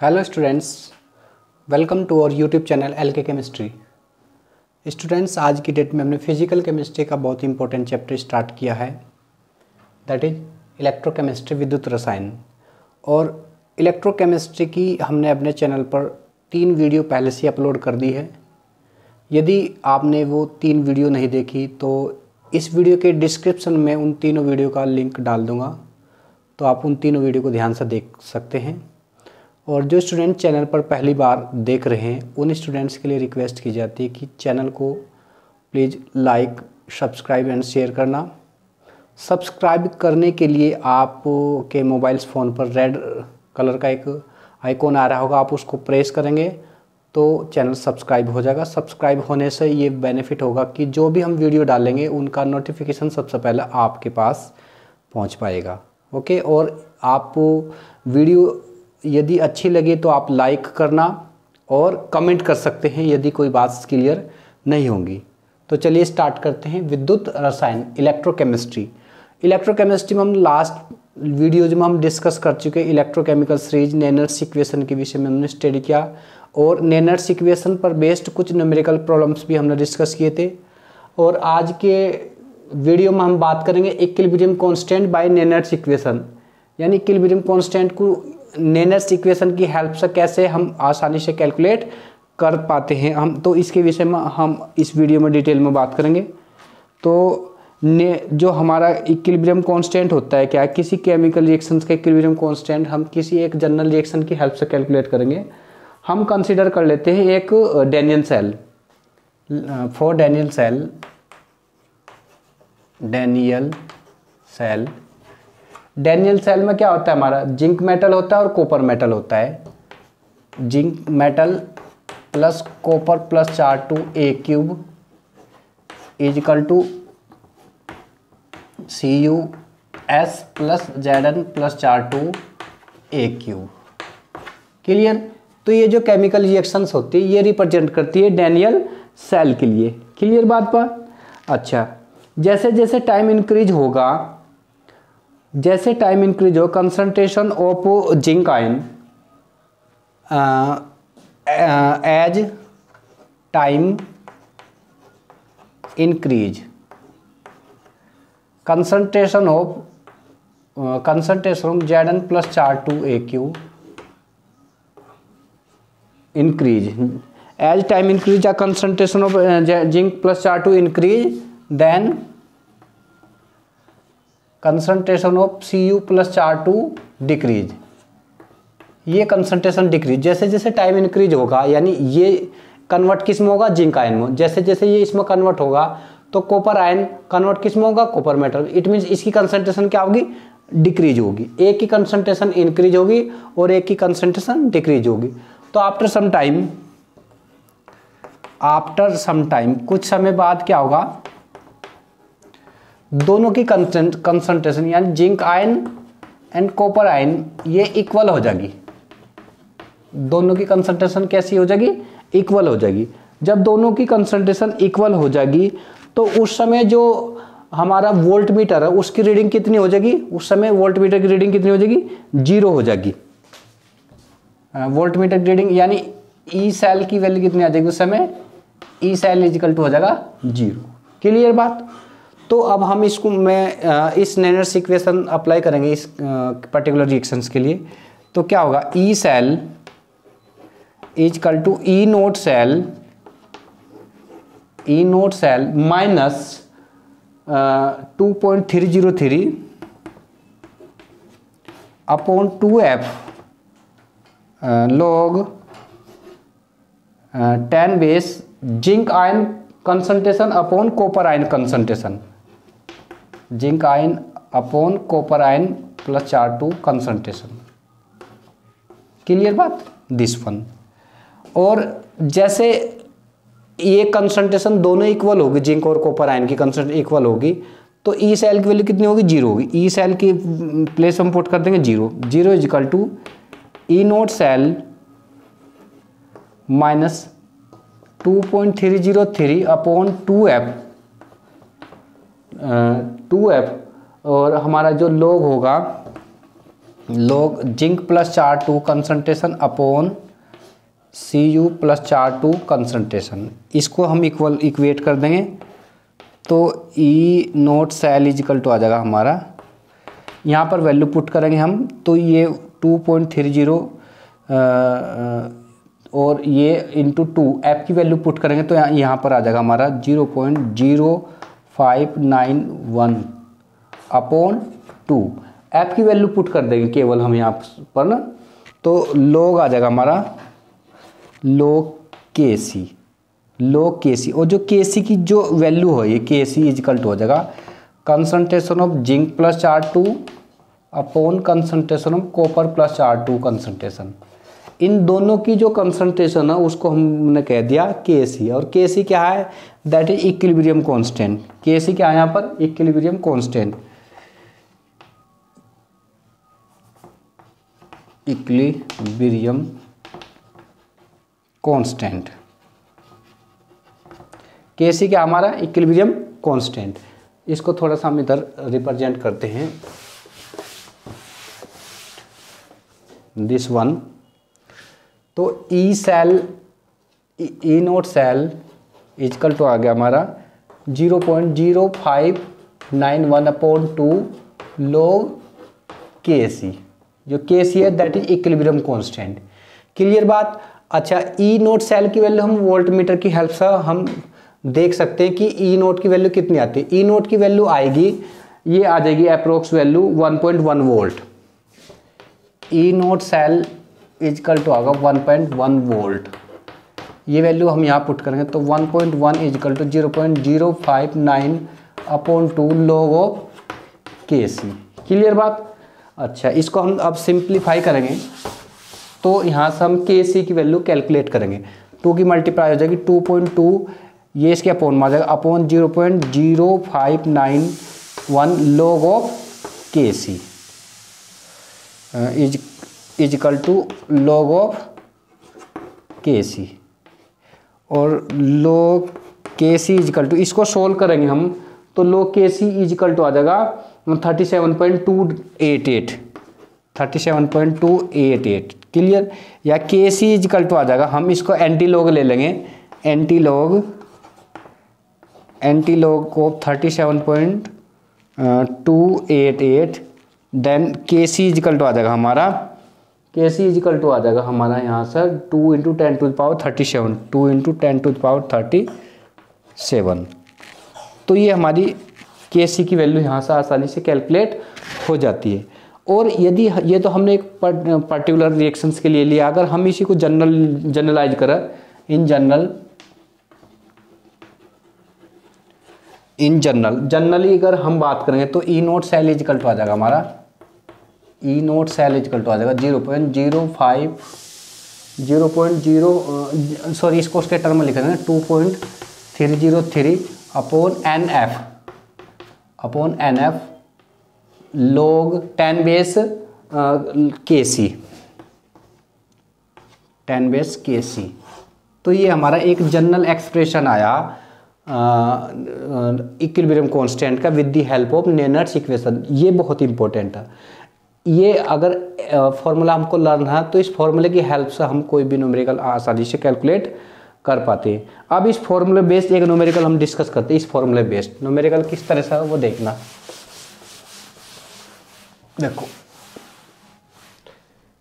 Hello students welcome to our YouTube channel L K chemistry students आज की date में हमने फ़िज़िकल केमिस्ट्री का बहुत इंपॉर्टेंट चैप्टर स्टार्ट किया है। दैट इज़ इलेक्ट्रोकेमिस्ट्री विद्युत रसायन। और इलेक्ट्रोकेमिस्ट्री की हमने अपने चैनल पर तीन वीडियो पहले से अपलोड कर दी है। यदि आपने वो तीन वीडियो नहीं देखी तो इस वीडियो के डिस्क्रिप्शन में उन तीनों वीडियो का लिंक डाल दूँगा। तो आप उन तीनों वीडियो को ध्यान से देख सकते हैं। और जो स्टूडेंट चैनल पर पहली बार देख रहे हैं, उन स्टूडेंट्स के लिए रिक्वेस्ट की जाती है कि चैनल को please like subscribe and share करना। सब्सक्राइब करने के लिए आप के मोबाइल फ़ोन पर रेड कलर का एक आइकॉन आ रहा होगा, आप उसको प्रेस करेंगे तो चैनल सब्सक्राइब हो जाएगा। सब्सक्राइब होने से ये बेनिफिट होगा कि जो भी हम वीडियो डालेंगे, उनका नोटिफिकेशन सबसे पहले आपके पास पहुँच पाएगा। ओके और आप वीडियो यदि अच्छी लगे तो आप लाइक करना और कमेंट कर सकते हैं, यदि कोई बात क्लियर नहीं होंगी। तो चलिए स्टार्ट करते हैं विद्युत रसायन इलेक्ट्रोकेमिस्ट्री इलेक्ट्रोकेमिस्ट्री में हम लास्ट वीडियोज़ में हम डिस्कस कर चुके हैं इलेक्ट्रोकेमिकल सीरीज़ नेनर्स इक्वेशन के विषय में हमने स्टडी किया और नेनर्स इक्वेशन पर बेस्ड कुछ न्यूमेरिकल प्रॉब्लम्स भी हमने डिस्कस किए थे। और आज के वीडियो में हम बात करेंगे equilibrium constant by Nernst equation यानी इक्विलिब्रियम कांस्टेंट को नेनर्स इक्वेशन की हेल्प से कैसे हम आसानी से कैलकुलेट कर पाते हैं हम तो इसके विषय में हम इस वीडियो में डिटेल में बात करेंगे। तो ने, जो हमारा इक्विलिब्रियम कांस्टेंट होता है क्या, किसी केमिकल रिएक्शन का इक्विलिब्रियम कांस्टेंट हम किसी एक जनरल रिएक्शन की हेल्प से कैलकुलेट करेंगे। हम कंसीडर कर लेते हैं एक Daniell cell for Daniell cell Daniell cell Daniell cell में क्या होता है हमारा? जिंक मेटल होता है और कॉपर मेटल होता है। Zinc metal plus copper plus चार two A cube equal to C U S plus Z N plus चार टू ए क्यूब क्लियर तो ये जो केमिकल रिएक्शंस होती है, ये रिप्रेजेंट करती है डेनियल सेल के लिए। क्लियर बात पर? अच्छा। जैसे जैसे टाइम इंक्रीज होगा जैसे टाइम इंक्रीज हो concentration of zinc ion as time increase concentration of concentration of Z N plus चार two A Q increase as time increase या कंसंट्रेशन ऑफ़ जिंक प्लस चार two increase then concentration of C U plus चार two decrease ये concentration decrease जैसे जैसे time increase होगा, यानी ये कन्वर्ट किसमें होगा? जिंक आयन में। जैसे जैसे ये इसमें कन्वर्ट होगा तो कॉपर आयन कन्वर्ट किसमें होगा? कॉपर मेटल इट मीन्स इसकी कंसंट्रेशन क्या होगी? डिक्रीज होगी। एक की कंसंट्रेशन इंक्रीज होगी और एक की कंसंट्रेशन डिक्रीज होगी। तो after some time after some time कुछ समय बाद क्या होगा? दोनों की कंसंट्रेशन यानी zinc ion and copper ion, ये इक्वल हो जाएगी। दोनों की कंसंट्रेशन कैसी हो जाएगी? इक्वल हो जाएगी। जब दोनों की कंसंट्रेशन इक्वल हो जाएगी तो उस समय जो हमारा वोल्ट मीटर है, उसकी रीडिंग कितनी हो जाएगी? उस समय वोल्ट मीटर की रीडिंग कितनी हो जाएगी? ज़ीरो हो जाएगी। वोल्ट मीटर की रीडिंग यानी ई सेल की वैल्यू कितनी आ जाएगी उस समय? ई सेल इजिकल टू हो जाएगा ज़ीरो क्लियर बात? तो अब हम इसको, मैं इस नैनर सिक्वेशन अप्लाई करेंगे इस पर्टिकुलर रिएक्शंस के लिए। तो क्या होगा? E cell equal to E nought cell E nought cell minus two point three zero three upon two F log ten base zinc ion concentration upon copper ion concentration zinc ion upon copper ion plus चार two concentration. Clear बात? This one और जैसे ये concentration दोनों equal होगी, zinc और copper ion की concentration equal होगी तो ई सेल की वैल्यू कितनी होगी? ज़ीरो होगी। ई सेल की प्लेस हम पुट कर देंगे zero zero is equal to E nought cell minus two point three zero three upon two F two F और हमारा जो लोग होगा लोग जिंक प्लस चार two concentration upon C U plus चार two concentration इसको हम equal equate कर देंगे। तो E nought cell equal to आ जाएगा हमारा। यहाँ पर वैल्यू पुट करेंगे हम तो ये टू पॉइंट थ्री ज़ीरो और ये इंटू टू ऐप की वैल्यू पुट करेंगे तो यहाँ पर आ जाएगा हमारा zero point zero five nine one upon two F की वैल्यू पुट कर देंगे, केवल हम यहाँ पर ना तो लोग आ जाएगा हमारा लोग के सी लोग के सी और जो के सी की जो वैल्यू है, ये के सी इजकल टू हो जाएगा कंसनट्रेशन ऑफ़ जिंक प्लस चार two upon concentration of copper plus चार टू कंसनट्रेशन इन दोनों की जो कंसंट्रेशन है, उसको हमने कह दिया के सी और के सी क्या है? दैट इज़ इक्विलिब्रियम कांस्टेंट के सी क्या है यहाँ पर? इक्विलिब्रियम कांस्टेंट इक्विलिब्रियम कांस्टेंट के सी क्या हमारा? इक्विलिब्रियम कांस्टेंट इसको थोड़ा सा हम इधर रिप्रेजेंट करते हैं। दिस वन तो E cell E nought cell equal to आ गया हमारा zero point zero five nine one upon two log K C जो के सी है that is equilibrium constant clear बात? अच्छा ई नोट सेल की वैल्यू हम volt meter की help से हम देख सकते हैं कि ई e नोट की वैल्यू कितनी आती है। ई e नोट की वैल्यू आएगी, ये आ जाएगी approx value 1.1 volt E nought cell equal to Agha 1.1 volt ये वैल्यू हम यहाँ पुट करेंगे तो 1.1 point one equal to zero point zero five nine upon two log of K C clear बात? अच्छा इसको हम अब सिंप्लीफाई करेंगे तो यहाँ से हम के सी की वैल्यू कैलकुलेट करेंगे। टू की मल्टीप्लाई हो जाएगी टू पॉइंट टू ये इसके अपोन में आ जाएगा। Upon zero point zero five nine one log of K C is equal to log of K C और log K C equal to इसको सोल्व करेंगे हम तो log K C equal to आ जाएगा thirty seven point two eight eight thirty seven point two eight eight clear या K C equal to आ जाएगा, हम इसको एंटी लॉग ले लेंगे। एंटी लॉग एंटी लॉग को thirty seven point two eight eight then K C equal to आ जाएगा हमारा के सी इजिकल टू आ जाएगा हमारा यहाँ sir two into ten to the power thirty seven two into ten to the power thirty seven तो ये हमारी के सी की वैल्यू यहाँ से आसानी से कैलकुलेट हो जाती है। और यदि ये तो हमने एक पर्टिकुलर रिएक्शंस के लिए लिया। अगर हम इसी को जनरल जनरलाइज करें in general in general generally अगर हम बात करेंगे तो E nought cell equal to आ जाएगा हमारा E nought cell equal to आ जाएगा zero point zero five zero point zero sorry इसको उसके टर्म में लिखेंगे two point three zero three upon N F upon N F log ten base K C ten base K सी तो ये हमारा एक general expression आया इक्विलिब्रियम कांस्टेंट का with the help of Nernst equation ये बहुत इंपॉर्टेंट है ये अगर फॉर्मूला हमको लर्न है तो इस फॉर्मूले की हेल्प से हम कोई भी न्यूमेरिकल आसानी से कैलकुलेट कर पाते हैं। अब इस फॉर्मूले बेस्ड एक न्यूमेरिकल हम डिस्कस करते हैं, इस फॉर्मूले बेस्ड न्यूमेरिकल किस तरह से वो देखना। देखो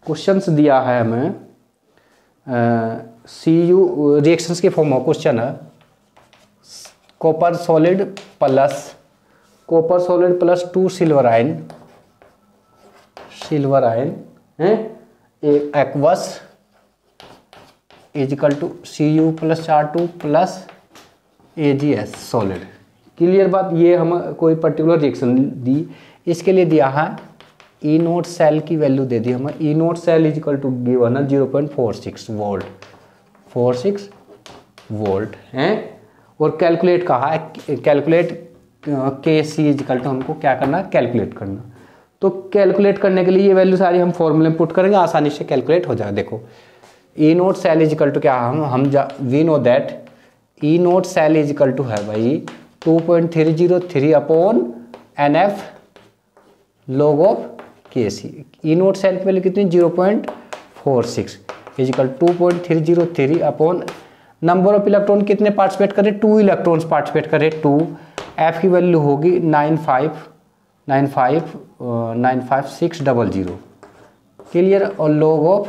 क्वेश्चंस दिया है हमें सी यू रिएक्शंस के फॉर्म में क्वेश्चन है। Copper solid plus copper solid plus two silver ion silver ion है? Aqueous equal to C U plus चार two plus A G S solid clear बात? ये हम कोई पर्टिकुलर रिएक्शन दी। इसके लिए दिया है ई नोट सेल की वैल्यू दे दी हमें। E nought cell equal to given है zero point four six volt four six volt हैं? और कैलकुलेट कहा है? कैलकुलेट के सी इजिकल टू हमको क्या करना है? कैलकुलेट करना। तो कैलकुलेट करने के लिए ये वैल्यू सारी हम फॉर्मूले में पुट करेंगे, आसानी से कैलकुलेट हो जाएगा देखो E nought cell equal to क्या हम हम जा we know that E nought cell equal to है भाई two point three zero three upon N F log of K C E nought cell की वैल्यू कितनी zero point four six equal to point three zero three upon number of electron कितने participate करे? Two electrons participate करे two F की value होगी nine five nine five nine five six double zero. Clear? और log of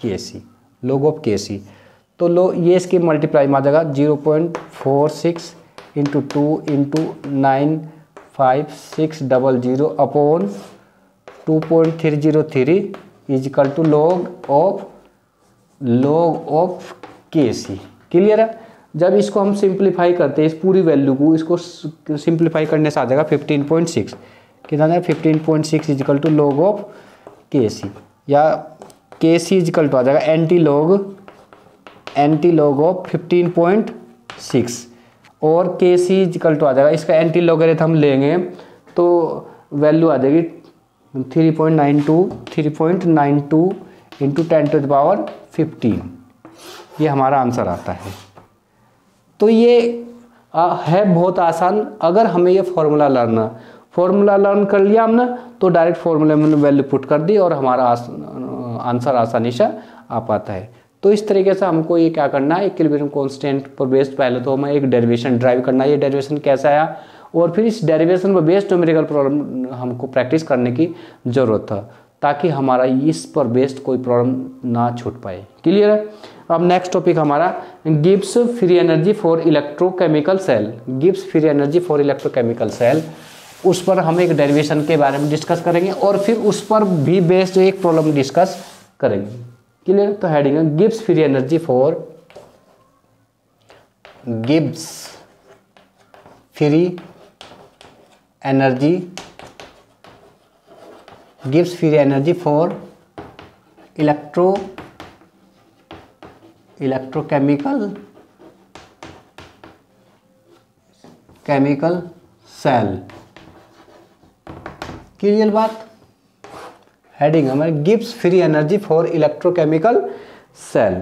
K सी लोग of K सी तो लो, ये इसकी मल्टीप्लाई में आ जाएगा zero point four six into two into nine five six double zero upon two point three zero three equal to log of log of K C clear है? जब इसको हम सिंप्लीफाई करते हैं, इस पूरी वैल्यू को, इसको सिंप्लीफाई करने से आ जाएगा फिफ्टीन पॉइंट सिक्स कितना fifteen point six equal to log of K C या के सी इजिकल टू आ जाएगा antilog antilog of fifteen point six और के सी इजिकल टू आ जाएगा, इसका एंटी लॉगरिथम हम लेंगे तो वैल्यू आ जाएगी three point nine two three point nine two into ten to the power fifteen ये हमारा आंसर आता है। तो ये आ, है बहुत आसान अगर हमें ये फॉर्मूला लर्न फॉर्मूला लर्न कर लिया हमने तो डायरेक्ट फॉर्मूले में वैल्यू पुट कर दी और हमारा आंसर आसानी से आ पाता है। तो इस तरीके से हमको ये क्या करना है एक इक्विलिब्रियम कांस्टेंट पर बेस्ड पहले तो हमें एक डेरिवेशन ड्राइव करना है ये डेरिवेशन कैसा आया? और फिर इस डेरिवेशन पर बेस्ड न्यूमेरिकल प्रॉब्लम हमको प्रैक्टिस करने की ज़रूरत था ताकि हमारा इस पर बेस्ड कोई प्रॉब्लम ना छूट पाए। क्लियर है? अब नेक्स्ट टॉपिक हमारा Gibbs free energy for electrochemical cell Gibbs free energy for electrochemical cell उस पर हम एक डेरिवेशन के बारे में डिस्कस करेंगे और फिर उस पर भी बेस्ड एक प्रॉब्लम डिस्कस करेंगे। क्लियर तो हेडिंग है Gibbs free energy for Gibbs free energy Gibbs free energy for electro electrochemical, chemical cell. Clear बात? हेडिंग हमारे Gibbs free energy for electrochemical cell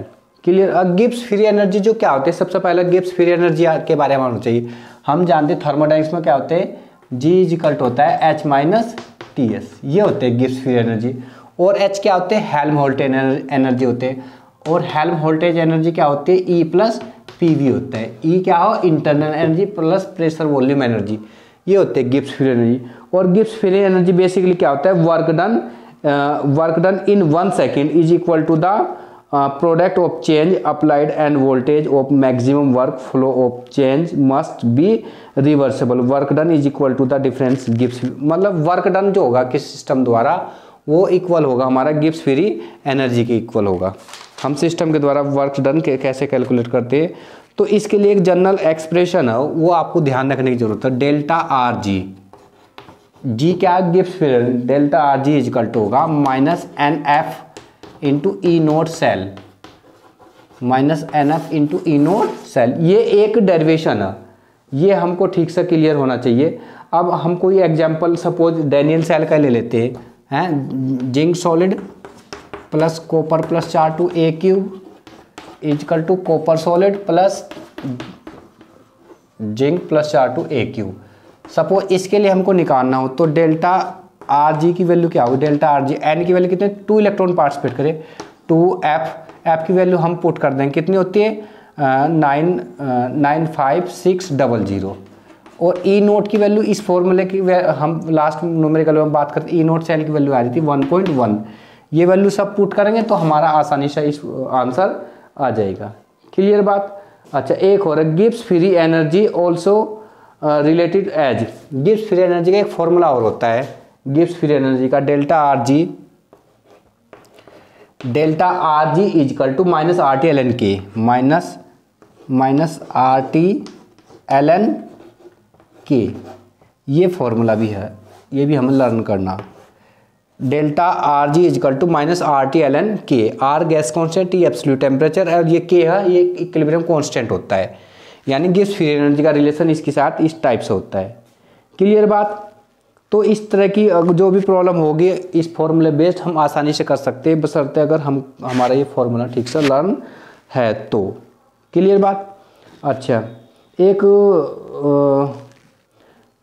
clear अब गिब्स फ्री एनर्जी जो क्या होते हैं? सबसे पहले गिब्स फ्री एनर्जी के बारे में होना चाहिए। हम जानते हैं थर्मोडाइंस में क्या होते हैं? जी इजिकल्ट होता है एच माइनस टी एस ये होते हैं गिब्स फ्री एनर्जी और एच क्या होते हैं? हेल्म वोल्टेज एनर्जी होते हैं। और हेल्म वोल्टेज एनर्जी क्या होती है? ई प्लस पी वी होता है। ई क्या हो? Internal energy plus pressure volume energy ये होते हैं गिब्स फ्री एनर्जी और गिब्स फ्री एनर्जी बेसिकली क्या होता है? Work done work done in one second is equal to the product of change applied and voltage of maximum work flow of change must be reversible work done is equal to the difference Gibbs मतलब work done जो होगा, किस system द्वारा? वो equal होगा, हमारा Gibbs free energy के equal होगा। हम सिस्टम के द्वारा वर्क डन कैसे कैलकुलेट करते हैं? तो इसके लिए एक जनरल एक्सप्रेशन है, वो आपको ध्यान रखने की ज़रूरत है। Delta R G. जी क्या Gibbs free? Delta R G is equal to होगा minus N F into E nought cell minus N F into E nought cell ये एक डेरिवेशन है। ये हमको ठीक से क्लियर होना चाहिए। अब हम कोई एग्जांपल सपोज़ डेनियल सेल का ले लेते हैं हैं? Zinc solid plus copper plus चार two A cube is equal to copper solid plus zinc plus चार टू ए क्यूब सपोज़ इसके लिए हमको निकालना हो तो डेल्टा आर जी की वैल्यू क्या होगी? डेल्टा आर जी एन की वैल्यू कितने? टू इलेक्ट्रॉन पार्टिसिपेट करे। टू एफ़ एफ़ की वैल्यू हम पुट कर देंगे। कितनी होती है? Nine nine five six double zero और ई नोट की वैल्यू इस फॉर्मूले की हम लास्ट नंबरिकल में बात करते ई नोट सेल की वैल्यू आ रही थी वन पॉइंट वन ये वैल्यू सब पुट करेंगे तो हमारा आसानी से इस आंसर आ जाएगा। क्लियर बात? अच्छा एक और Gibbs free energy also related as Gibbs free energy का एक फॉर्मूला और होता है। गिप्स फ्री एनर्जी का delta R G delta R G is equal to minus R T L N K minus minus R T L N K ये formula भी है। ये भी हमें लर्न करना। Delta R G is equal to minus R T L N K. R gas constant T absolute temperature. और ये के है, ये इक्विलिब्रियम कांस्टेंट होता है। यानी गिव्स फ्री एनर्जी का रिलेशन इसके साथ इस टाइप से होता है। क्लियर बात? तो इस तरह की जो भी प्रॉब्लम होगी, इस फॉर्मूले बेस्ड हम आसानी से कर सकते हैं। बसरते अगर हम, हमारा ये फॉर्मूला ठीक से लर्न है तो। क्लियर बात? अच्छा। एक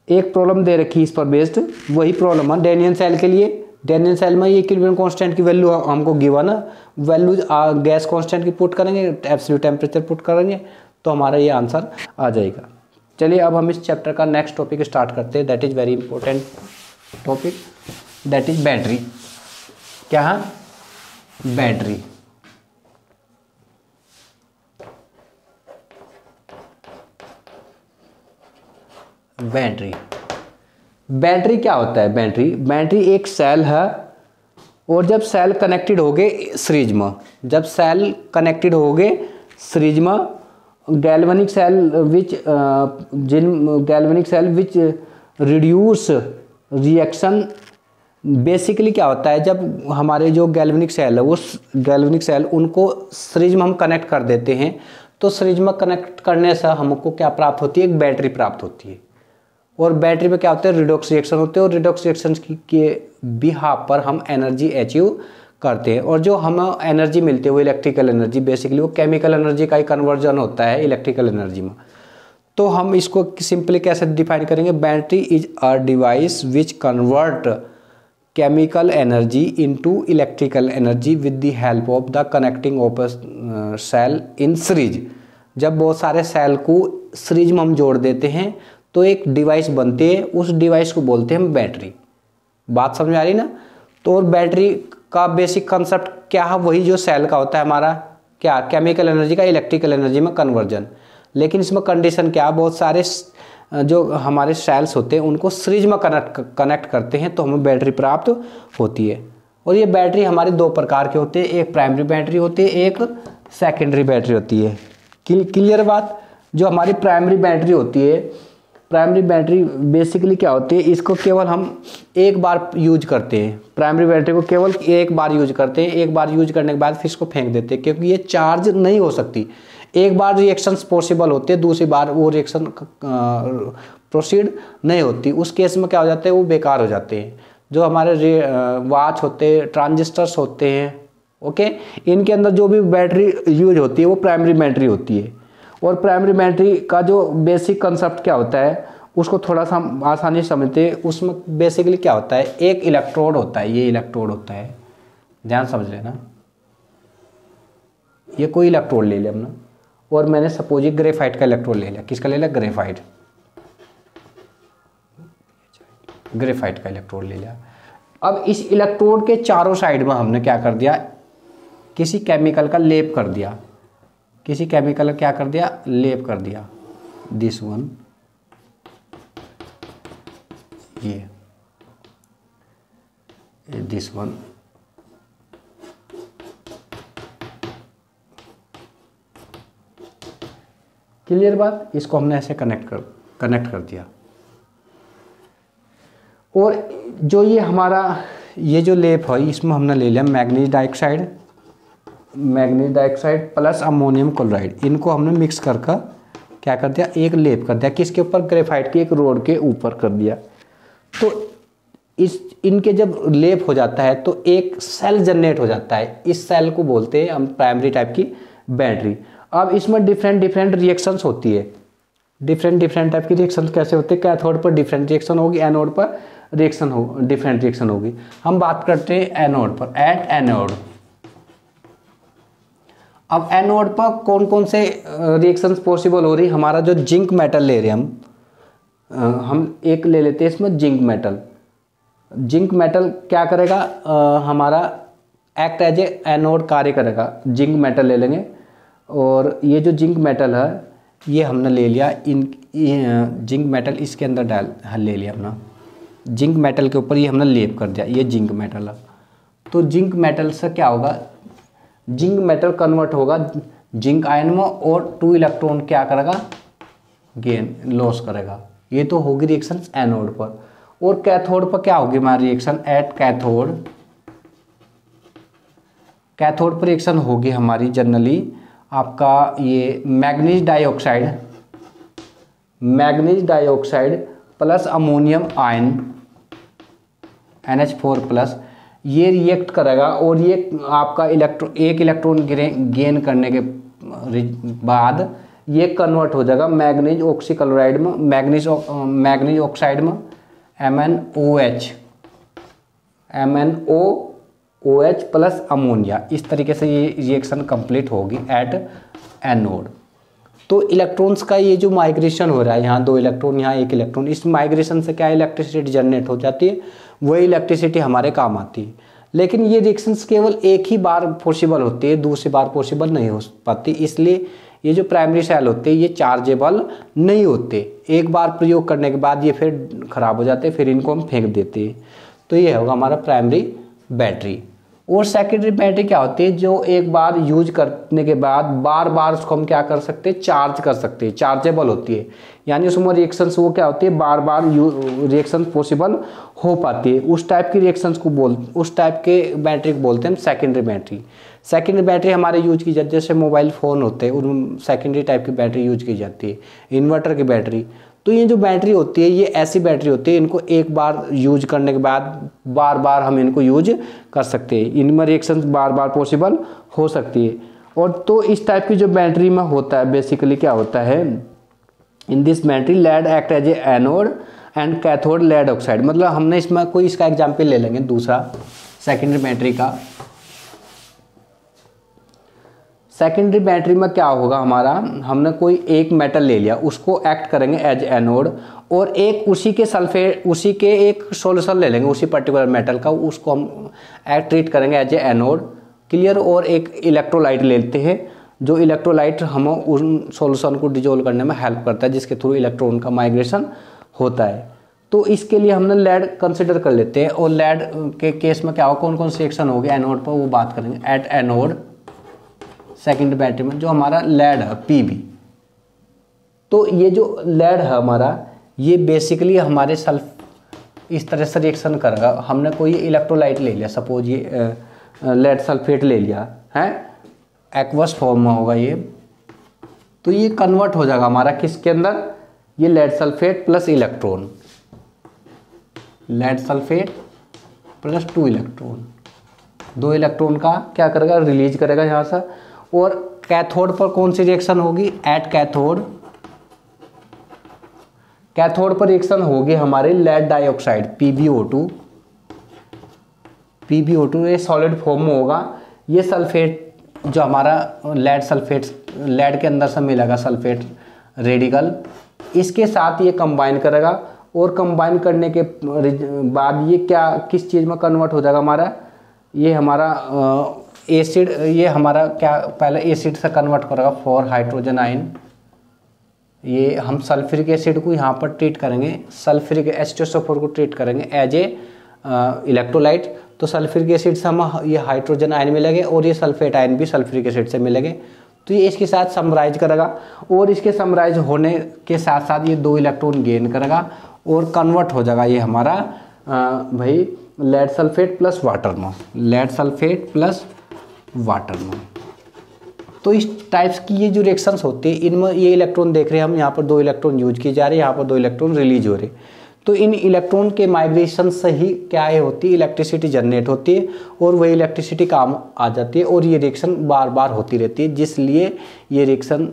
एक प्रॉब्लम दे रखी इस पर बेस्ड वही प्रॉब्लम है डेनियन सेल के लिए। डेनियन सेल में ये किल्विन कांस्टेंट की वैल्यू हमको गिवन है। वैल्यू गैस कांस्टेंट की पुट करेंगे एब्सोल्यूट टेम्परेचर पुट करेंगे तो हमारा ये आंसर आ जाएगा। चलिए, अब हम इस चैप्टर का नेक्स्ट टॉपिक स्टार्ट करते हैं। That is very important topic that is battery क्या है? बैटरी बैटरी बैटरी क्या होता है? बैटरी बैटरी एक सेल है और जब सेल कनेक्टेड हो गए सीरीज़ में जब सेल कनेक्टेड हो गए सीरीज़ में galvanic cell which Jin galvanic cell which reduce reaction basically क्या होता है? जब हमारे जो गैल्वेनिक सेल है उस गैल्वेनिक सेल उनको सीरीज़ में हम कनेक्ट कर देते हैं तो सीरीज़ में कनेक्ट करने से हमको क्या प्राप्त होती है? एक बैटरी प्राप्त होती है। और बैटरी में क्या होता है? रिडोक्स रिएक्शन होते हैं और रिडोक्स रिएक्शन के बिहाफ पर हम एनर्जी अचीव करते हैं। और जो हम एनर्जी मिलती है, वो इलेक्ट्रिकल एनर्जी बेसिकली वो केमिकल एनर्जी का ही कन्वर्जन होता है इलेक्ट्रिकल एनर्जी में। तो हम इसको सिंपली कैसे डिफाइन करेंगे? Battery is a device which convert chemical energy into electrical energy with the help of the connecting of cell in series जब बहुत सारे सेल को सीरीज़ में हम जोड़ देते हैं तो एक डिवाइस बनती है, उस डिवाइस को बोलते हैं हम बैटरी। बात समझ आ रही ना? तो और बैटरी का बेसिक कंसेप्ट क्या है? वही जो सेल का होता है हमारा, क्या? केमिकल एनर्जी का इलेक्ट्रिकल एनर्जी में कन्वर्जन लेकिन इसमें कंडीशन क्या? बहुत सारे जो हमारे सेल्स होते हैं, उनको सीरीज़ में कनेक्ट कनेक्ट करते हैं तो हमें बैटरी प्राप्त होती है। और ये बैटरी हमारे दो प्रकार के होते हैं, एक प्राइमरी बैटरी होती है, एक सेकेंडरी बैटरी होती है। क्लियर बात? जो हमारी प्राइमरी बैटरी होती है प्राइमरी बैटरी बेसिकली क्या होती है? इसको केवल हम एक बार यूज़ करते हैं। प्राइमरी बैटरी को केवल एक बार यूज़ करते हैं। एक बार यूज़ करने के बाद फिर इसको फेंक देते हैं, क्योंकि ये चार्ज नहीं हो सकती। एक बार रिएक्शंस पॉसिबल होते हैं, दूसरी बार वो रिएक्शन प्रोसीड नहीं होती। उस केस में क्या हो जाता है? वो बेकार हो जाते हैं। जो हमारे वाच होते हैं ट्रांजिस्टर्स होते हैं ओके इनके अंदर जो भी बैटरी यूज़ होती है, वो प्राइमरी बैटरी होती है। और प्राइमरी बैटरी का जो बेसिक कंसेप्ट क्या होता है, उसको थोड़ा सा आसानी से समझते हैं। उसमें बेसिकली क्या होता है? एक इलेक्ट्रोड होता है, ये इलेक्ट्रोड होता है। ध्यान समझ लेना। ये कोई इलेक्ट्रोड ले लिया हमने। और मैंने सपोज़ ये ग्रेफाइट का इलेक्ट्रोड ले लिया। किसका ले लिया? ग्रेफाइट ग्रेफाइट का इलेक्ट्रोड ले लिया। अब इस इलेक्ट्रोड के चारों साइड में हमने क्या कर दिया? किसी केमिकल का लेप कर दिया। किसी केमिकल क्या कर दिया? लेप कर दिया। दिस वन ये। दिस वन क्लियर बात? इसको हमने ऐसे कनेक्ट कर कनेक्ट कर दिया। और जो ये हमारा, ये जो लेप है, इसमें हमने ले लिया manganese dioxide. Manganese dioxide plus ammonium chloride, इनको हमने मिक्स कर कर क्या कर दिया? एक लेप कर दिया, किसके ऊपर? ग्रेफाइट की, एक रोड के ऊपर कर दिया। तो इस, इनके जब लेप हो जाता है तो एक सेल जनरेट हो जाता है। इस सेल को बोलते हैं हम प्राइमरी टाइप की बैटरी। अब इसमें डिफरेंट डिफरेंट रिएक्शंस होती है। डिफरेंट डिफरेंट टाइप की रिएक्शन कैसे होते हैं? कैथोड पर डिफरेंट रिएक्शन होगी एनोड पर रिएक्शन हो डिफरेंट रिएक्शन होगी। हम बात करते हैं एनोड पर एट एनोड अब एनोड पर कौन कौन से रिएक्शंस पॉसिबल हो रही? हमारा जो जिंक मेटल ले रहे हैं हम हम एक ले लेते हैं इसमें जिंक मेटल जिंक मेटल क्या करेगा? आ, हमारा एक्ट एज ए एनोड कार्य करेगा। जिंक मेटल ले लेंगे। और ये जो जिंक मेटल है ये हमने ले लिया। इन जिंक मेटल इसके अंदर डाल ले लिया अपना। जिंक मेटल के ऊपर ये हमने लेप कर दिया। ये जिंक मेटल है। तो जिंक मेटल से क्या होगा? जिंक मेटल कन्वर्ट होगा, जिंक आयन में और टू इलेक्ट्रॉन क्या करेगा? गेन लॉस करेगा। ये तो होगी रिएक्शन एनोड पर। और कैथोड पर क्या होगी हमारी रिएक्शन एट कैथोड कैथोड पर रिएक्शन होगी हमारी जनरली आपका ये manganese dioxide manganese dioxide plus ammonium ion N H four plus ये रिएक्ट करेगा और ये आपका इलेक्ट्रो एक इलेक्ट्रॉन गेन करने के बाद ये कन्वर्ट हो जाएगा मैग्नीज ऑक्सीक्लोराइड में, मैग्नीज मैग्नीज ऑक्साइड में M N O H M N O O H plus ammonia इस तरीके से ये रिएक्शन कंप्लीट होगी एट एनोड तो इलेक्ट्रॉन्स का ये जो माइग्रेशन हो रहा है, यहाँ दो इलेक्ट्रॉन यहाँ एक इलेक्ट्रॉन इस माइग्रेशन से क्या इलेक्ट्रिसिटी जनरेट हो जाती है? वही इलेक्ट्रिसिटी हमारे काम आती है। लेकिन ये रिएक्शंस केवल एक ही बार पॉसिबल होती है, दूसरी बार पॉसिबल नहीं हो पाती। इसलिए ये जो प्राइमरी सेल होते हैं, ये चार्जेबल नहीं होते। एक बार प्रयोग करने के बाद ये फिर ख़राब हो जाते फिर इनको हम फेंक देते हैं। तो ये होगा हमारा प्राइमरी बैटरी और सेकेंडरी बैटरी क्या होती है? जो एक बार यूज़ करने के बाद बार बार उसको हम क्या कर सकते हैं? चार्ज कर सकते हैं। चार्जेबल होती है। यानी उसमें रिएक्शंस वो क्या होती है? बार बार रिएक्शन पॉसिबल हो पाती है। उस टाइप की रिएक्शंस को बोल, उस टाइप के बैटरी को बोलते हैं हम सेकेंडरी बैटरी सेकेंडरी बैटरी हमारे यूज़ की जाती है। जैसे मोबाइल फ़ोन होते हैं, उन सेकेंडरी टाइप की बैटरी यूज़ की जाती है। इन्वर्टर की बैटरी तो ये जो बैटरी होती है, ये ऐसी बैटरी होती है, इनको एक बार यूज़ करने के बाद बार बार हम इनको यूज़ कर सकते हैं। इनमें रिएक्शन बार बार पॉसिबल हो सकती है। और तो इस टाइप की जो बैटरी में होता है बेसिकली क्या होता है? In this battery lead act as a anode and cathode lead oxide मतलब हमने इसमें कोई इसका एग्ज़ाम्पल ले लेंगे, दूसरा सेकेंडरी बैटरी का। सेकेंडरी बैटरी में क्या होगा हमारा? हमने कोई एक मेटल ले लिया, उसको एक्ट करेंगे एज एनोड और एक उसी के सल्फेट उसी के एक सोल्यूशन ले लेंगे, उसी पर्टिकुलर मेटल का, उसको हम एक्ट ट्रीट करेंगे एज ए एनोड क्लियर और एक इलेक्ट्रोलाइट लेते हैं, जो इलेक्ट्रोलाइट हम उन सोल्यूशन को डिजोल्व करने में हेल्प करता है, जिसके थ्रू इलेक्ट्रॉन का माइग्रेशन होता है। तो इसके लिए हमने लेड कंसिडर कर लेते हैं और लेड के केस में क्या होगा कौन कौन सी एक्शन होगी एनोड पर, वो बात करेंगे। एट एनोड सेकेंड बैटरी में, जो हमारा लेड है पीबी तो ये जो लेड है हमारा, ये बेसिकली हमारे सल्फ इस तरह से रिएक्शन करेगा। हमने कोई इलेक्ट्रोलाइट ले लिया सपोज़ ये लेड सल्फेट ले लिया, है? एक्वस फॉर्म में होगा ये। तो ये कन्वर्ट हो जाएगा हमारा किसके अंदर? ये lead sulphate plus electron lead sulphate plus two electron दो इलेक्ट्रॉन का क्या करेगा? रिलीज़ करेगा यहाँ से। और कैथोड पर कौन सी रिएक्शन होगी? एट कैथोड कैथोड पर रिएक्शन होगी हमारे लेड डाइऑक्साइड PbO2 PbO2 ये सॉलिड फॉर्म में होगा। ये सल्फेट जो हमारा लेड सल्फेट लेड के अंदर से मिलेगा सल्फेट रेडिकल इसके साथ ये कंबाइन करेगा और कंबाइन करने के बाद ये क्या, किस चीज़ में कन्वर्ट हो जाएगा हमारा? ये हमारा एसिड ये हमारा क्या पहले एसिड से कन्वर्ट करेगा फॉर हाइड्रोजन आइन ये हम सल्फ्रिक एसिड को यहाँ पर ट्रीट करेंगे। सल्फ्रिक एस्टोसोफोर को ट्रीट करेंगे एज ए इलेक्ट्रोलाइट तो सल्फ्रिक एसिड से हम ये हाइड्रोजन आयन मिलेंगे और ये सल्फेट आयन भी सल्फ्रिक एसिड से मिलेंगे। तो ये इसके साथ समराइज करेगा और इसके समराइज होने के साथ साथ ये दो इलेक्ट्रॉन गेन करेगा और कन्वर्ट हो जाएगा ये हमारा आ, भाई लेड सल्फेट प्लस वाटर में लेड सल्फेट प्लस वाटर में। तो इस टाइप्स की ये जो रिएक्शंस होती है, इनमें ये इलेक्ट्रॉन देख रहे हैं हम, यहाँ पर दो इलेक्ट्रॉन यूज़ किए जा रहे हैं, यहाँ पर दो इलेक्ट्रॉन रिलीज़ हो रहे तो इन इलेक्ट्रॉन के माइग्रेशन से ही क्या है होती है इलेक्ट्रिसिटी जनरेट होती है और वही इलेक्ट्रिसिटी काम आ जाती है और ये रिएक्शन बार बार होती रहती है, जिसलिए ये रिएक्शन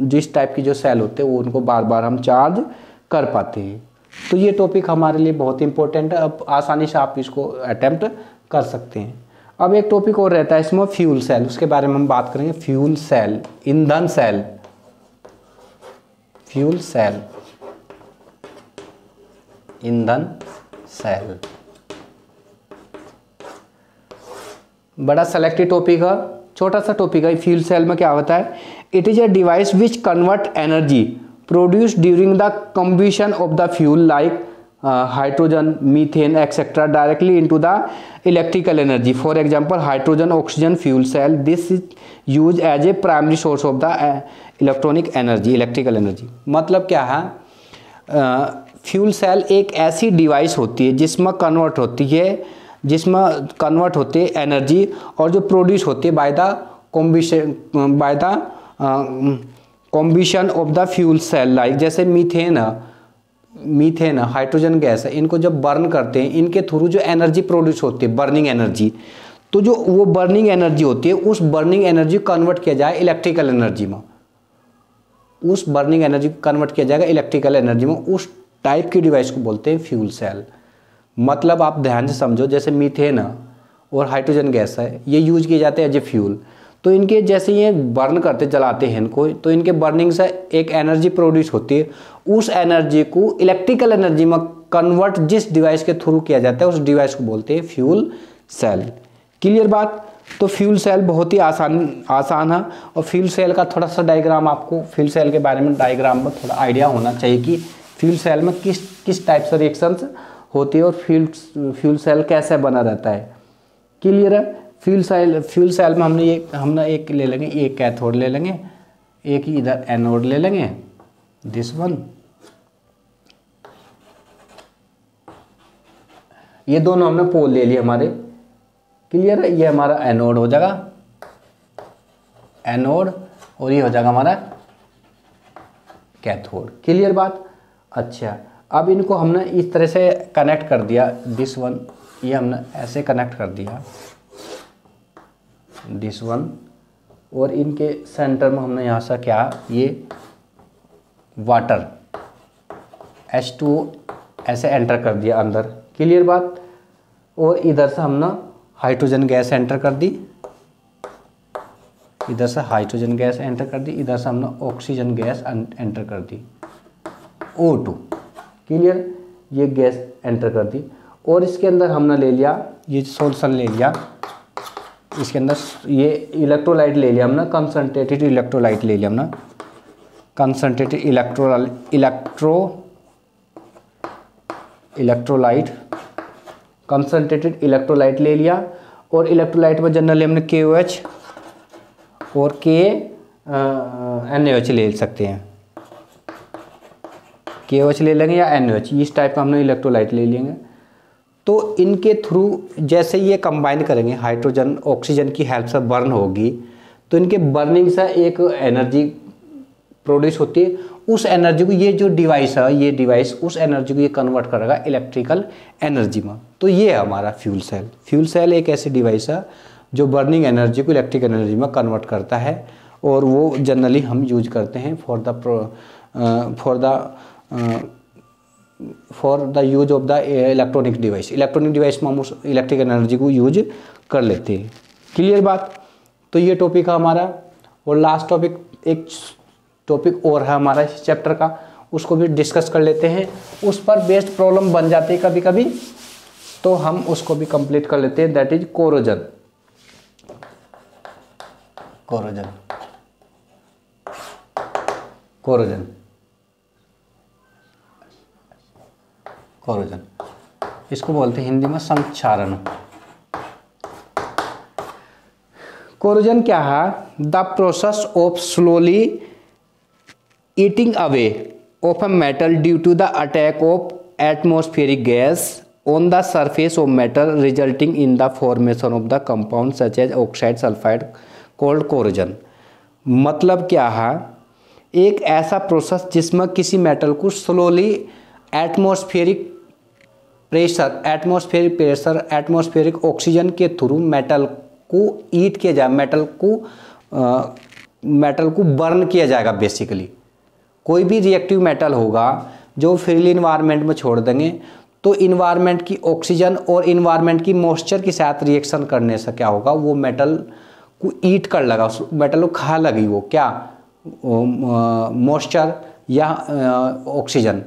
जिस टाइप की जो सेल होते हैं, वो उनको बार बार हम चार्ज कर पाते हैं। तो ये टॉपिक हमारे लिए बहुत इंपॉर्टेंट है, अब आसानी से आप इसको अटैम्प्ट कर सकते हैं। अब एक टॉपिक और रहता है, इसमें फ्यूल सेल उसके बारे में हम बात करेंगे। फ्यूल सेल ईंधन सेल फ्यूल सेल ईंधन सेल बड़ा सेलेक्टेड टॉपिक है, छोटा सा टॉपिक है। फ्यूल सेल में क्या होता है? It is a device which convert energy produce during the combustion of the fuel like hydrogen methane etcetera directly into the electrical energy for example hydrogen oxygen fuel cell this is use as a primary source of the electronic energy electrical energy मतलब क्या है? Fuel cell एक ऐसी device होती है जिसमें convert होती है, जिसमें कन्वर्ट होती है एनर्जी और जो प्रोड्यूस होती है by the combustion by the combustion of the fuel cell like जैसे मीथेन है। मीथेन, हाइड्रोजन गैस है, इनको जब बर्न करते हैं, इनके थ्रू जो एनर्जी प्रोड्यूस होती है, बर्निंग एनर्जी तो जो वो बर्निंग एनर्जी होती है, उस बर्निंग एनर्जी कन्वर्ट किया जाए इलेक्ट्रिकल एनर्जी में। उस बर्निंग एनर्जी को कन्वर्ट किया जाएगा इलेक्ट्रिकल एनर्जी में, उस टाइप की डिवाइस को बोलते हैं फ्यूल सेल। मतलब आप ध्यान से समझो, जैसे मीथेन और हाइड्रोजन गैस है, ये यूज़ किए जाते हैं एज ए फ्यूल। तो इनके जैसे ये बर्न करते जलाते हैं इनको तो इनके बर्निंग से एक एनर्जी प्रोड्यूस होती है। उस एनर्जी को इलेक्ट्रिकल एनर्जी में कन्वर्ट जिस डिवाइस के थ्रू किया जाता है, उस डिवाइस को बोलते हैं फ्यूल सेल क्लियर बात? तो फ्यूल सेल बहुत ही आसान आसान है। और फ्यूल सेल का थोड़ा सा डायग्राम आपको फ्यूल सेल के बारे में डायग्राम में थोड़ा आइडिया होना चाहिए कि फ्यूल सेल में किस किस टाइप से रिएक्शंस होती है और फ्यूल फ्यूल सेल कैसे बना रहता है। क्लियर है? फ्यूल सेल फ्यूल सेल में हमने ये, हमने एक ले लेंगे, एक कैथोड ले लेंगे, एक ही इधर एनोड ले लेंगे दिस वन ये दोनों हमने पोल ले लिए हमारे। क्लियर है? ये हमारा एनोड हो जाएगा। एनोड, और ये हो जाएगा हमारा कैथोड। क्लियर बात? अच्छा अब इनको हमने इस तरह से कनेक्ट कर दिया दिस वन ये हमने ऐसे कनेक्ट कर दिया। दिस वन और इनके सेंटर में हमने यहाँ से क्या? ये वाटर एच टू ऐसे एंटर कर दिया अंदर. क्लियर बात? और इधर से हमने हाइड्रोजन गैस एंटर कर दी. इधर से हाइड्रोजन गैस एंटर कर दी. इधर से हमने ऑक्सीजन गैस एंटर कर दी. ओ टू क्लियर ये गैस एंटर कर दी. और इसके अंदर हमने ले लिया, ये सोल्यूशन ले लिया. इसके अंदर ये इलेक्ट्रोलाइट ले लिया हमने कंसनट्रेटेड इलेक्ट्रोलाइट ले लिया हमने। Concentrated electro electro electrolyte concentrated electrolyte ले लिया और इलेक्ट्रोलाइट में जनरली हमने के ओ एच और के एन एच ले सकते हैं। के ओ एच ले लेंगे या एन एच इस टाइप का हमने इलेक्ट्रोलाइट ले लेंगे। तो इनके थ्रू जैसे ये कंबाइन करेंगे हाइड्रोजन ऑक्सीजन की हेल्प से बर्न होगी तो इनके बर्निंग से एक एनर्जी प्रोड्यूस होती है। उस एनर्जी को ये जो डिवाइस है, ये डिवाइस उस एनर्जी को ये कन्वर्ट करेगा इलेक्ट्रिकल एनर्जी में। तो ये है हमारा फ्यूल सेल फ्यूल सेल एक ऐसी डिवाइस है जो बर्निंग एनर्जी को इलेक्ट्रिक एनर्जी में कन्वर्ट करता है और वो जनरली हम यूज़ करते हैं for the for the for the use of the electronic device electronic device में हम उस इलेक्ट्रिक एनर्जी को यूज़ कर लेते हैं। क्लियर बात? तो ये टॉपिक है हमारा। और लास्ट टॉपिक एक टॉपिक और है हमारा इस चैप्टर का। उसको भी डिस्कस कर लेते हैं। उस पर बेस्ट प्रॉब्लम बन जाती है कभी कभी तो हम उसको भी कंप्लीट कर लेते हैं। That is corrosion corrosion corrosion फ्लोरोजन इसको बोलते हैं हिंदी में संक्षारण। कोरोजन क्या है? The process of slowly eating away of a metal due to the attack of atmospheric gas on the surface of metal resulting in the formation of the compound such as oxide sulphide called corrosion मतलब क्या है? एक ऐसा process जिसमें किसी metal को slowly atmospheric pressure atmospheric pressure atmospheric oxygen के through metal को ईट किया जाए मेटल को मेटल को बर्न किया जाएगा बेसिकली कोई भी रिएक्टिव मेटल होगा जो फ्रीली इन्वायरमेंट में छोड़ देंगे तो इन्वायरमेंट की ऑक्सीजन और इन्वायरमेंट की मॉइस्चर के साथ रिएक्शन करने से क्या होगा? वो मेटल को ईट कर लगा मेटल को खा लगी वो, क्या? मॉइस्चर या ऑक्सीजन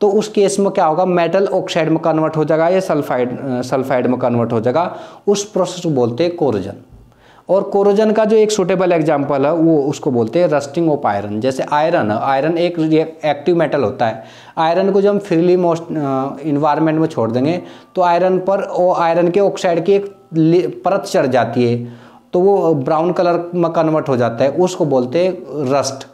तो उस केस में क्या होगा? मेटल ऑक्साइड में कन्वर्ट हो जाएगा या सल्फाइड सल्फाइड में कन्वर्ट हो जाएगा। उस प्रोसेस को बोलते हैं कोरोजन और कोरोजन का जो एक सुटेबल एग्ज़ाम्पल है, वो उसको बोलते हैं रस्टिंग ऑफ़ आयरन जैसे आयरन है आयरन एक एक्टिव मेटल होता है। आयरन को जब हम फ्रीली मोस्ट इन्वायरमेंट में छोड़ देंगे तो आयरन पर वो आयरन के ऑक्साइड की एक परत चढ़ जाती है। तो वो ब्राउन कलर में कन्वर्ट हो जाता है। उसको बोलते हैं रस्ट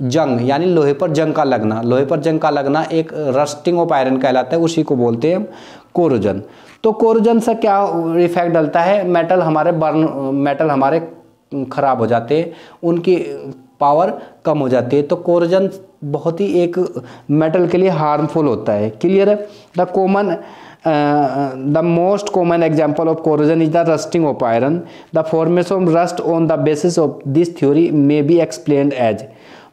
जंग, यानी लोहे पर जंग का लगना। लोहे पर जंग का लगना एक रस्टिंग ऑफ़ आयरन कहलाता है, उसी को बोलते हैं कोरोजन तो कोरोजन से क्या इफ़ेक्ट डलता है? मेटल हमारे बर्न मेटल हमारे खराब हो जाते हैं, उनकी पावर कम हो जाती है। तो कोरोजन बहुत ही एक मेटल के लिए हार्मफुल होता है। क्लियर है? The common the most common example of corrosion is the rusting of iron the formation of rust on the basis of this theory may be explain as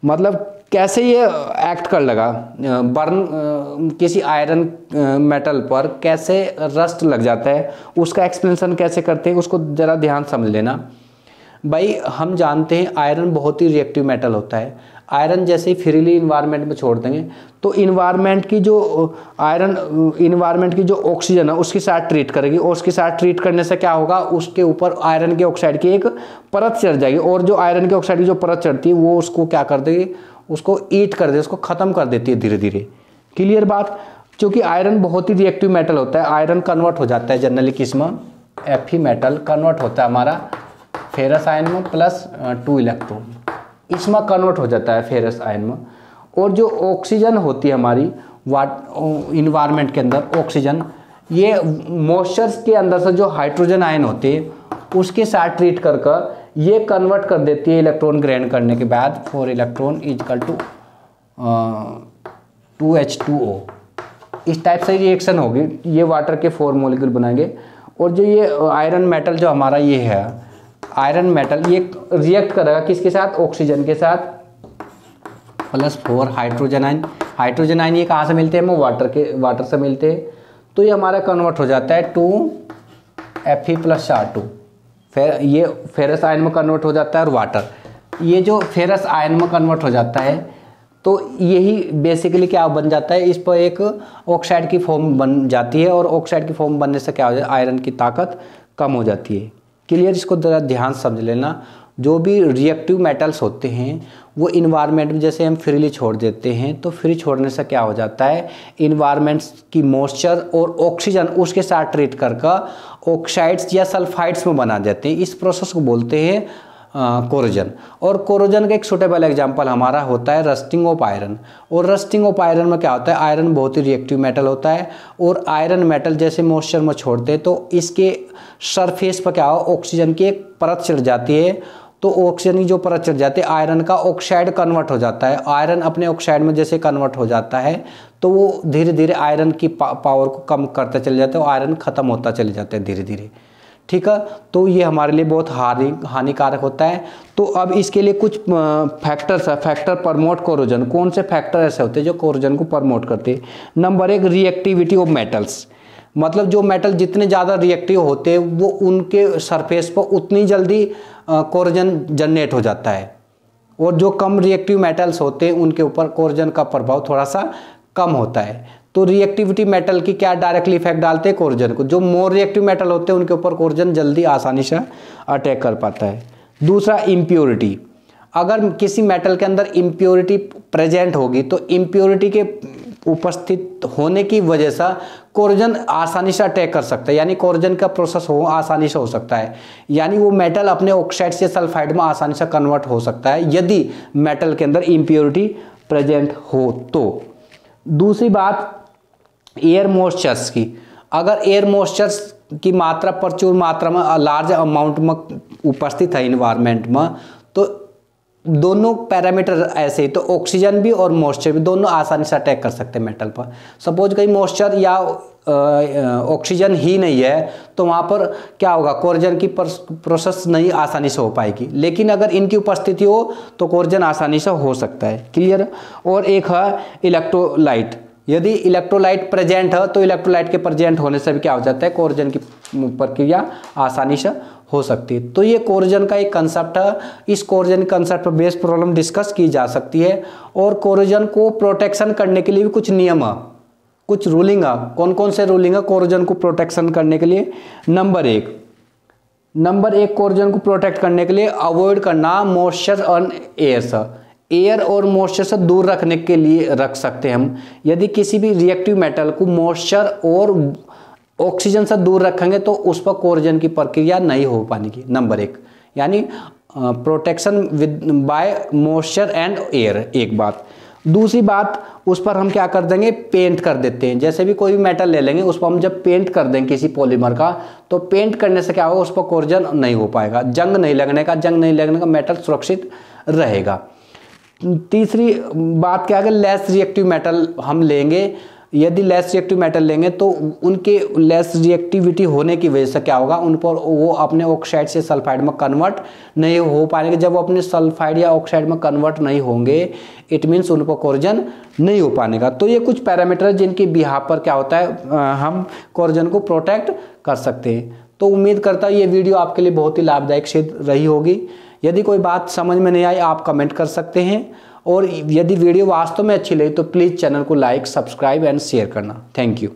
मतलब कैसे ये एक्ट कर लगा? बर्न किसी iron metal पर कैसे rust लग जाता है? उसका एक्सप्लेनेशन कैसे करते हैं? उसको ज़रा ध्यान समझ लेना। भाई, हम जानते हैं आयरन बहुत ही रिएक्टिव मेटल होता है। आयरन जैसे ही फ्रीली इन्वायरमेंट में छोड़ देंगे तो इन्वायरमेंट की जो आयरन इन्वायरमेंट की जो ऑक्सीजन है, उसके साथ ट्रीट करेगी। और उसके साथ ट्रीट करने से क्या होगा? उसके ऊपर आयरन के ऑक्साइड की एक परत चढ़ जाएगी। और जो आयरन के ऑक्साइड की जो परत चढ़ती है, वो उसको क्या कर देगी? उसको ईट कर दे उसको ख़त्म कर देती है धीरे धीरे क्लियर बात? क्योंकि आयरन बहुत ही रिएक्टिव मेटल होता है। आयरन कन्वर्ट हो जाता है जनरली किस्म। एफ़ ही मेटल कन्वर्ट होता है हमारा। फेरस आयन में प्लस टू इलेक्ट्रॉन इसमें कन्वर्ट हो जाता है फेरस आयन में। और जो ऑक्सीजन होती है हमारी, वाट इन्वायरमेंट के अंदर, ऑक्सीजन, ये मॉइस्चर के अंदर से जो हाइड्रोजन आयन होते हैं, उसके साथ ट्रीट कर कर ये कन्वर्ट कर देती है इलेक्ट्रॉन ग्रहण करने के बाद four electron is equal to two H two O इस टाइप से रिएक्शन होगी, ये वाटर के फोर मोलिक्यूल बनाएँगे। और जो ये आयरन मेटल जो हमारा ये है आयरन मेटल ये रिएक्ट करेगा किसके साथ? ऑक्सीजन के साथ. Plus four hydrogen ion hydrogen ion ये कहाँ से मिलते हैं? वो वाटर के वाटर से मिलते हैं. तो ये हमारा कन्वर्ट हो जाता है two F E plus R two फिर ये फेरस आयन में कन्वर्ट हो जाता है और वाटर ये जो फेरस आयन में कन्वर्ट हो जाता है तो यही बेसिकली क्या बन जाता है? इस पर एक ऑक्साइड की फॉर्म बन जाती है और ऑक्साइड की फॉर्म बनने से क्या हो जाता है? आयरन की ताकत कम हो जाती है. क्लियर इसको ज़रा ध्यान समझ लेना। जो भी रिएक्टिव मेटल्स होते हैं, वो इन्वायरमेंट में जैसे हम फ्रीली छोड़ देते हैं तो फ्री छोड़ने से क्या हो जाता है? इन्वायरमेंट्स की मॉइस्चर और ऑक्सीजन उसके साथ ट्रीट कर ऑक्साइड्स या सल्फाइड्स में बना देते हैं। इस प्रोसेस को बोलते हैं कोरोजन। और कोरोजन का एक सुटेबल एग्जांपल हमारा होता है रस्टिंग ऑफ़ आयरन और रस्टिंग ऑफ़ आयरन में क्या होता है? आयरन बहुत ही रिएक्टिव मेटल होता है। और आयरन मेटल जैसे मॉइस्चर में छोड़ते हैं तो इसके सरफेस पर क्या हो? ऑक्सीजन की एक परत चढ़ जाती है। तो ऑक्सीजन की जो परत चढ़ जाती है आयरन का ऑक्साइड कन्वर्ट हो जाता है। आयरन अपने ऑक्साइड में जैसे कन्वर्ट हो जाता है तो वो धीरे धीरे आयरन की पावर को कम करते चले जाते हैं और आयरन खत्म होता चले जाते हैं धीरे धीरे ठीक है? तो ये हमारे लिए बहुत हानि, हानिकारक होता है। तो अब इसके लिए कुछ फैक्टर्स है। फैक्टर प्रमोट कोरोजन कौन से फैक्टर ऐसे होते हैं जो कोरोजन को प्रमोट करते हैं? नंबर एक रिएक्टिविटी ऑफ़ मेटल्स मतलब जो मेटल जितने ज़्यादा रिएक्टिव होते हैं, वो उनके सरफेस पर उतनी जल्दी कोरोजन जनरेट हो जाता है। और जो कम रिएक्टिव मेटल्स होते हैं, उनके ऊपर कोरोजन का प्रभाव थोड़ा सा कम होता है। तो रिएक्टिविटी मेटल की क्या डायरेक्टली इफ़ेक्ट डालते हैं? कोर्जन को। जो मोर रिएक्टिव मेटल होते हैं, उनके ऊपर कोर्जन जल्दी आसानी से अटैक कर पाता है। दूसरा इम्प्योरिटी अगर किसी मेटल के अंदर इम्प्योरिटी प्रेजेंट होगी तो इम्प्योरिटी के उपस्थित होने की वजह से कोर्जन आसानी से अटैक कर सकता है। यानी कोर्जन का प्रोसेस हो, आसानी से हो सकता है। यानी वो मेटल अपने ऑक्साइड से सल्फाइड में आसानी से कन्वर्ट हो सकता है, यदि मेटल के अंदर इम्प्योरिटी प्रेजेंट हो तो। दूसरी बात एयर मॉइस्चर्स की। अगर एयर मॉइस्चर्स की मात्रा प्रचुर मात्रा में लार्ज अमाउंट में उपस्थित है इन्वायरमेंट में तो दोनों पैरामीटर ऐसे ही तो ऑक्सीजन भी और मॉइस्चर भी दोनों आसानी से अटैक कर सकते हैं मेटल पर। सपोज़ कहीं मॉइस्चर या ऑक्सीजन ही नहीं है तो वहाँ पर क्या होगा? कोर्जन की प्रोसेस नहीं आसानी से हो पाएगी। लेकिन अगर इनकी उपस्थिति हो तो कोर्जन आसानी से हो सकता है। क्लियर और एक है इलेक्ट्रोलाइट यदि इलेक्ट्रोलाइट प्रेजेंट है तो इलेक्ट्रोलाइट के प्रेजेंट होने से भी क्या हो जाता है? कोर्जन की प्रक्रिया आसानी से हो सकती है। तो ये कोर्जन का एक कंसेप्ट है। इस कोर्जन कंसेप्ट पर बेस प्रॉब्लम डिस्कस की जा सकती है। और कोर्जन को प्रोटेक्शन करने के लिए भी कुछ नियम है। कुछ रूलिंग है। कौन कौन से रूलिंग है कोर्जन को प्रोटेक्शन करने के लिए? नंबर एक। नंबर एक, कोर्जन को प्रोटेक्ट करने के लिए अवॉइड करना मॉइस्चर ऑन एयर एयर और मॉइस्चर से दूर रखने के लिए रख सकते हैं हम। यदि किसी भी रिएक्टिव मेटल को मॉइस्चर और ऑक्सीजन से दूर रखेंगे तो उस पर कोर्जन की प्रक्रिया नहीं हो पाएगी नंबर एक। यानी protection with by moisture and air एक बात। दूसरी बात, उस पर हम क्या कर देंगे? पेंट कर देते हैं। जैसे भी कोई भी मेटल ले लेंगे, उस पर हम जब पेंट कर देंगे किसी पॉलीमर का तो पेंट करने से क्या होगा? उस पर कोर्जन नहीं हो पाएगा। जंग नहीं लगने का, जंग नहीं लगने का मेटल सुरक्षित रहेगा। तीसरी बात क्या है लेस रिएक्टिव मेटल हम लेंगे, यदि लेस रिएक्टिव मेटल लेंगे तो उनके लेस रिएक्टिविटी होने की वजह से क्या होगा, उन पर वो अपने ऑक्साइड से सल्फाइड में कन्वर्ट नहीं हो पाएँगे। जब वो अपने सल्फाइड या ऑक्साइड में कन्वर्ट नहीं होंगे इट मीन्स उन पर कोर्जन नहीं हो पाने का तो ये कुछ पैरामीटर जिनके बिहार पर क्या होता है हम कोर्जन को प्रोटेक्ट कर सकते हैं। तो उम्मीद करता हूँ ये वीडियो आपके लिए बहुत ही लाभदायक सिद्ध रही होगी। यदि कोई बात समझ में नहीं आई, आप कमेंट कर सकते हैं। और यदि वीडियो वास्तव में अच्छी लगी तो प्लीज़ चैनल को लाइक सब्सक्राइब एंड शेयर करना। Thank you